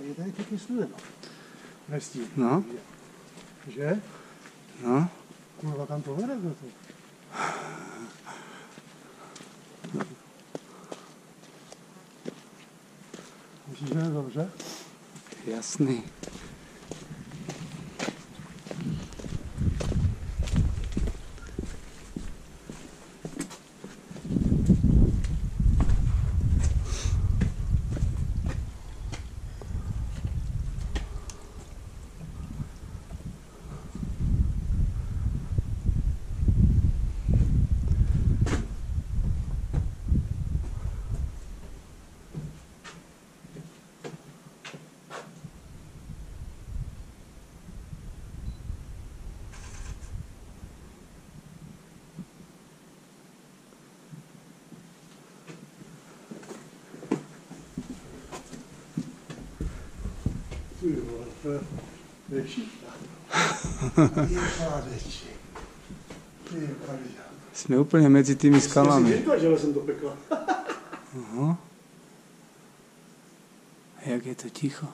Ale je tady taky studeno. Nestí. No. Že? No, Kurva, kam to vede to? Myslíš, že je dobře? jasný. Kaliďa. Sme úplne medzi tými skalami. že lezem do pekla. Jak je to ticho.